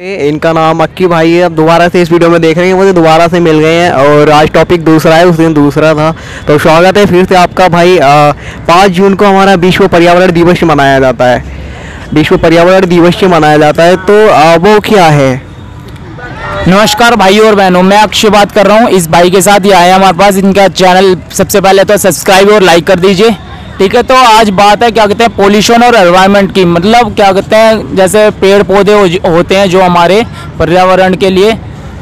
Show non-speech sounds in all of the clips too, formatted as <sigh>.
इनका नाम अक्की भाई है। अब दोबारा से इस वीडियो में देख रहे हैं मुझे दोबारा से मिल गए हैं और आज टॉपिक दूसरा है उस दिन दूसरा था। तो स्वागत है फिर से आपका भाई पाँच जून को हमारा विश्व पर्यावरण दिवस मनाया जाता है। विश्व पर्यावरण दिवस मनाया जाता है। तो आ, वो क्या है? नमस्कार भाई और बहनों मैं अक्षय बात कर रहा हूँ। इस भाई के साथ ये आया हमारे पास। इनका चैनल सबसे पहले तो सब्सक्राइब और लाइक कर दीजिए। ठीक है तो आज बात है क्या कहते हैं पोल्यूशन और एनवायरनमेंट की। मतलब क्या कहते हैं जैसे पेड़ पौधे हो, होते हैं जो हमारे पर्यावरण के लिए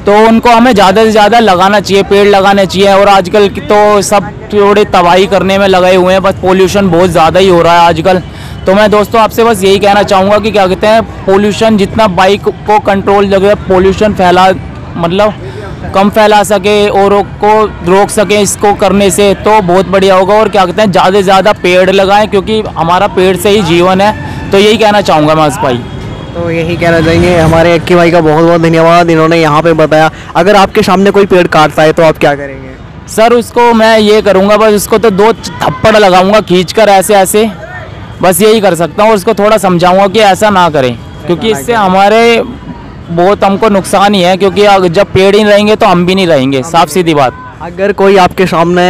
तो उनको हमें ज़्यादा से ज़्यादा लगाना चाहिए पेड़ लगाने चाहिए। और आजकल तो सब थोड़े तबाही करने में लगे हुए हैं बस पोल्यूशन बहुत ज़्यादा ही हो रहा है आजकल। तो मैं दोस्तों आपसे बस यही कहना चाहूँगा कि क्या कहते हैं पोल्यूशन जितना बाइक को कंट्रोल जगह पोल्यूशन फैला मतलब कम फैला सके और को रोक सके इसको करने से तो बहुत बढ़िया होगा। और क्या कहते हैं ज़्यादा से ज़्यादा पेड़ लगाएँ क्योंकि हमारा पेड़ से ही जीवन है। तो यही कहना चाहूँगा मैं भाई। तो यही कहना चाहेंगे। हमारे अक्की भाई का बहुत बहुत धन्यवाद। इन्होंने यहाँ पे बताया। अगर आपके सामने कोई पेड़ काटता है तो आप क्या करेंगे? सर उसको मैं ये करूँगा बस उसको तो दो थप्पड़ लगाऊँगा खींच कर ऐसे ऐसे बस यही कर सकता हूँ उसको थोड़ा समझाऊँगा कि ऐसा ना करें क्योंकि इससे हमारे बहुत हमको नुकसान ही है क्योंकि जब पेड़ ही रहेंगे तो हम भी नहीं रहेंगे। साफ़ सीधी बात। अगर कोई आपके सामने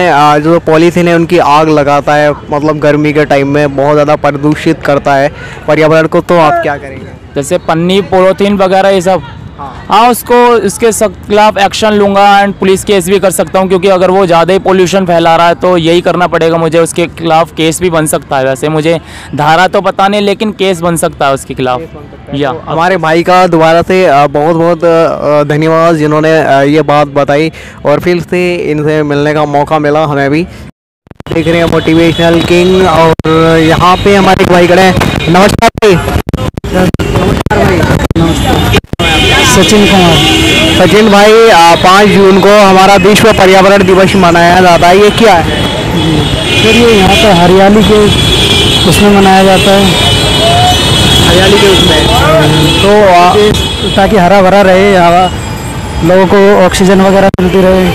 जो पॉलीथीन है उनकी आग लगाता है मतलब गर्मी के टाइम में बहुत ज़्यादा प्रदूषित करता है पर्यावरण को तो आप क्या करेंगे? जैसे पन्नी पोलोथीन वगैरह ये सब। हाँ उसको इसके खिलाफ एक्शन लूँगा एंड पुलिस केस भी कर सकता हूँ क्योंकि अगर वो ज़्यादा ही पोल्यूशन फैला रहा है तो यही करना पड़ेगा मुझे उसके खिलाफ केस भी बन सकता है वैसे। मुझे धारा तो पता नहीं लेकिन केस बन सकता है उसके खिलाफ। या। तो हमारे भाई का दोबारा से बहुत बहुत धन्यवाद जिन्होंने ये बात बताई और फिर से इनसे मिलने का मौका मिला हमें भी। देख रहे हैं मोटिवेशनल किंग और यहाँ पे हमारे भाई खड़े हैं। नमस्कार सचिन कुमार। सचिन भाई पाँच जून को हमारा विश्व पर्यावरण दिवस मनाया जाता है। ये क्या है? सर ये यहाँ पर हरियाली के उसमें मनाया जाता है। हरियाली के उसमें? तो ताकि हरा भरा रहे हवा लोगों को ऑक्सीजन वगैरह मिलती रहे।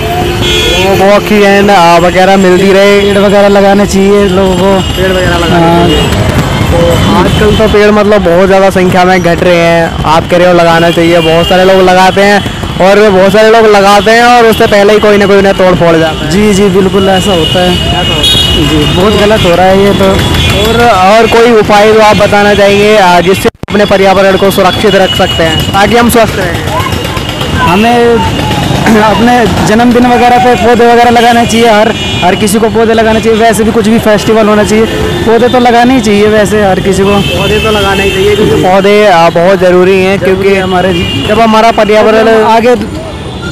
को ऑक्सीजन वगैरह मिलती रहे। पेड़ वगैरह लगाने चाहिए लोगों को। पेड़ वगैरह लगाने तो आजकल तो पेड़ मतलब बहुत ज़्यादा संख्या में घट रहे हैं। आप कह रहे हो लगाना चाहिए बहुत सारे लोग लगाते हैं और बहुत सारे लोग लगाते हैं और उससे पहले ही कोई ना कोई उन्हें तोड़ फोड़ जाता है। जी जी बिल्कुल ऐसा होता है। जी बहुत गलत हो रहा है ये तो। और और कोई उपाय जो आप बताना चाहेंगे जिससे अपने पर्यावरण को सुरक्षित रख सकते हैं ताकि हम स्वस्थ रहें? हमें <coughs> अपने जन्मदिन वगैरह पे पौधे वगैरह लगाने चाहिए हर हर किसी को पौधे लगाने चाहिए। वैसे भी कुछ भी फेस्टिवल होना चाहिए। पौधे तो लगाने ही चाहिए वैसे हर किसी को। पौधे तो लगाने ही चाहिए क्योंकि पौधे बहुत ज़रूरी हैं क्योंकि हमारे जब हमारा पर्यावरण आगे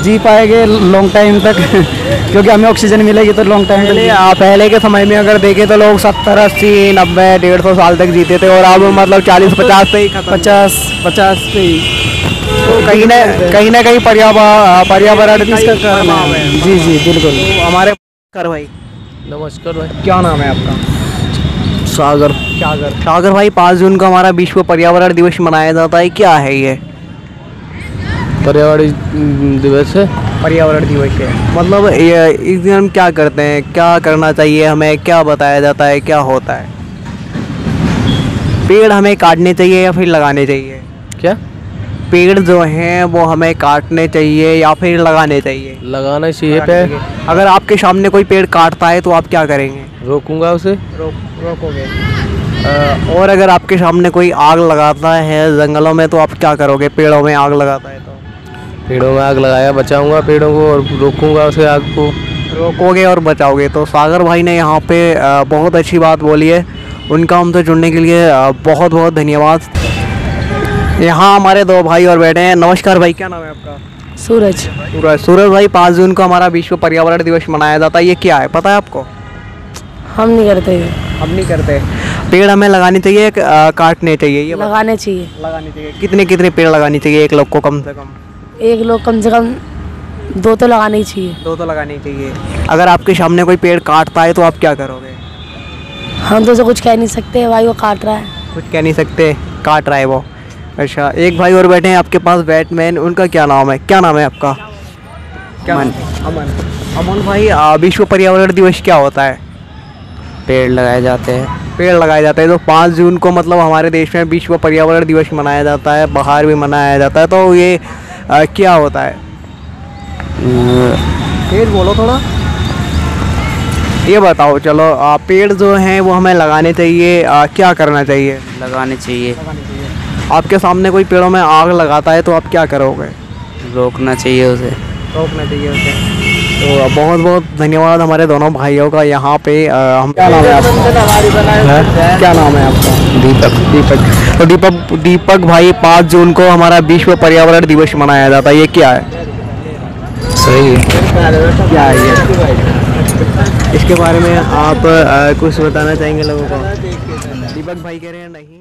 जी पाएँगे लॉन्ग टाइम तक <laughs> क्योंकि हमें ऑक्सीजन मिलेगी तो लॉन्ग टाइम पहले पहले के समय में अगर देखें तो लोग सत्तर अस्सी नब्बे डेढ़ सौ साल तक जीते थे और अब मतलब चालीस पचास पे ही पचास पचास पे ही। तो कहीं ना कहीं ना कहीं पर्यावरण है। जी जी बिल्कुल। तो हमारे कर भाई। नमस्कार भाई। क्या नाम है आपका? सागर। सागर। सागर भाई पाँच जून को हमारा विश्व पर्यावरण दिवस मनाया जाता है। क्या है ये? पर्यावरण दिवस है। पर्यावरण दिवस है। मतलब ये इस दिन हम क्या करते हैं? क्या करना चाहिए हमें? क्या बताया जाता है? क्या होता है? पेड़ हमें काटने चाहिए या फिर लगाने चाहिए? क्या? पेड़ जो हैं वो हमें काटने चाहिए या फिर लगाने चाहिए। लगाना चाहिए पेड़ अगर आपके सामने कोई पेड़ काटता है तो आप क्या करेंगे? रोकूँगा उसे? रोक रोकोगे। और अगर आपके सामने कोई आग लगाता है जंगलों में तो आप क्या करोगे? पेड़ों में आग लगाता है तो। पेड़ों में आग लगाया बचाऊँगा पेड़ों को और रोकूँगा उसे आग को। रोकोगे और बचाओगे। तो सागर भाई ने यहाँ पे बहुत अच्छी बात बोली है। उनका हमसे जुड़ने के लिए बहुत बहुत धन्यवाद। यहाँ हमारे दो भाई और बैठे हैं। नमस्कार भाई क्या नाम है आपका? सूरज। सूरज। सूरज भाई पाँच जून को हमारा विश्व पर्यावरण दिवस मनाया जाता है। ये क्या है पता है आपको? हम नहीं करते। हम नहीं करते। पेड़ हमें लगाने चाहिए काटने चाहिए ये लगाने चाहिए। लगाने चाहिए। कितने कितने पेड़ लगाने चाहिए एक लोग को कम से कम? एक लोग कम से कम दो तो लगाने चाहिए। दो तो लगाने चाहिए। अगर आपके सामने कोई पेड़ काटता है तो आप क्या करोगे? हम तो कुछ कह नहीं सकते भाई वो काट रहा है। कुछ कह नहीं सकते काट रहा है वो। अच्छा एक भाई और बैठे हैं आपके पास बैटमैन उनका क्या नाम है? क्या नाम है आपका? क्या अमन। अमन। अमन भाई विश्व पर्यावरण दिवस क्या होता है? पेड़ लगाए जाते हैं। पेड़ लगाए जाते हैं तो पाँच जून को मतलब हमारे देश में विश्व पर्यावरण दिवस मनाया जाता है बाहर भी मनाया जाता है तो ये अ, क्या होता है? पेड़ बोलो थोड़ा। ये बताओ चलो आ, पेड़ जो हैं वो हमें लगाने चाहिए आ, क्या करना चाहिए? लगाने चाहिए। आपके सामने कोई पेड़ों में आग लगाता है तो आप क्या करोगे? रोकना चाहिए उसे। रोकना चाहिए उसे। तो बहुत बहुत धन्यवाद हमारे दोनों भाइयों का। यहाँ पे आ, हम क्या नाम है आपका? क्या नाम है आपका? दीपक। दीपक। तो दीपक दीपक भाई पाँच जून को हमारा विश्व पर्यावरण दिवस मनाया जाता है। ये क्या है? सही है। क्या है ये? इसके बारे में आप आ, कुछ बताना चाहेंगे लोगों को? दीपक भाई कह रहे हैं नहीं।